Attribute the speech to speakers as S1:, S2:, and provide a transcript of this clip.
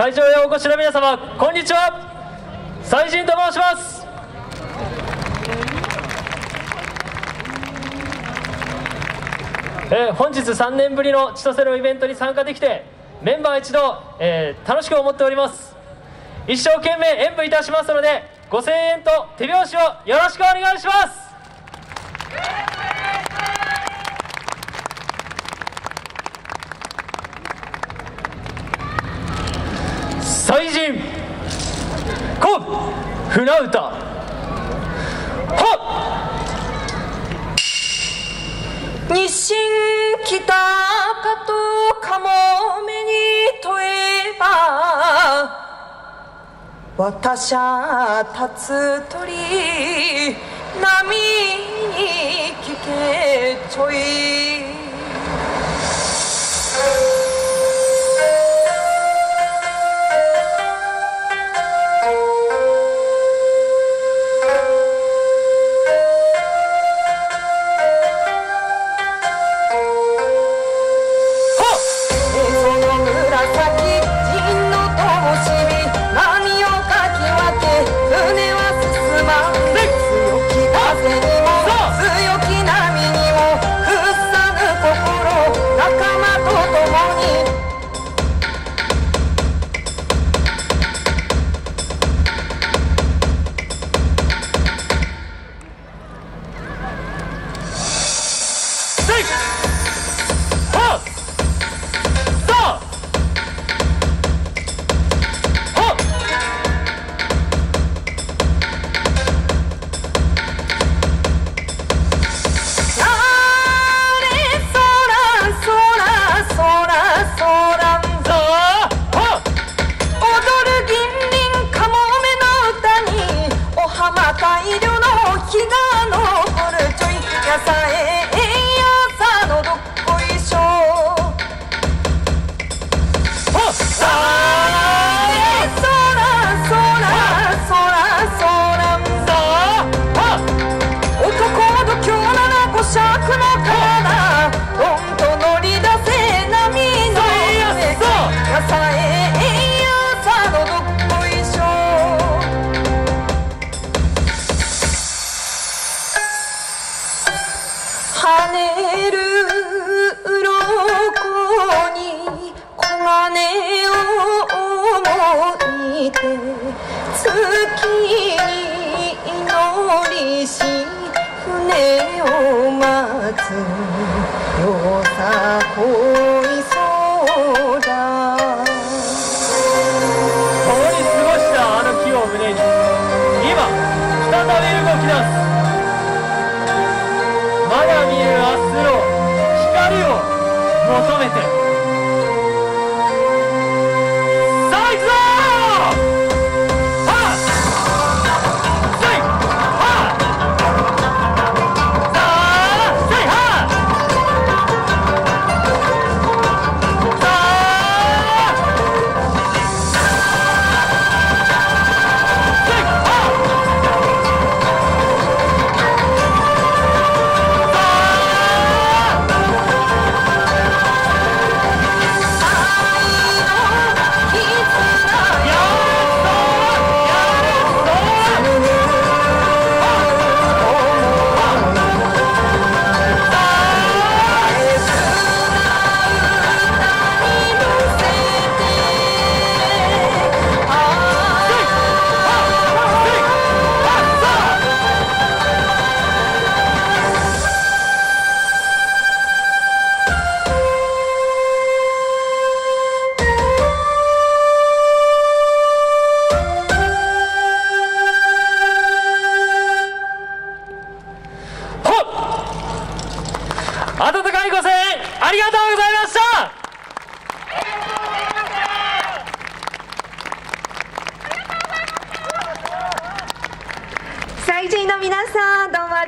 S1: 会場へお越しの皆様こんにちは。西人と申します。えー本日3年ぶりの千歳のイベントに参加できてメンバー一同、えー楽しく思っております。一生懸命演舞いたしますのでご声援と手拍子をよろしくお願いします。船歌。はっ。
S2: 日清北かとかもめに問えば私は立つ鳥て月に祈りし船を待つよさこ皆さんどうも